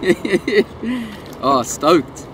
oh, stoked.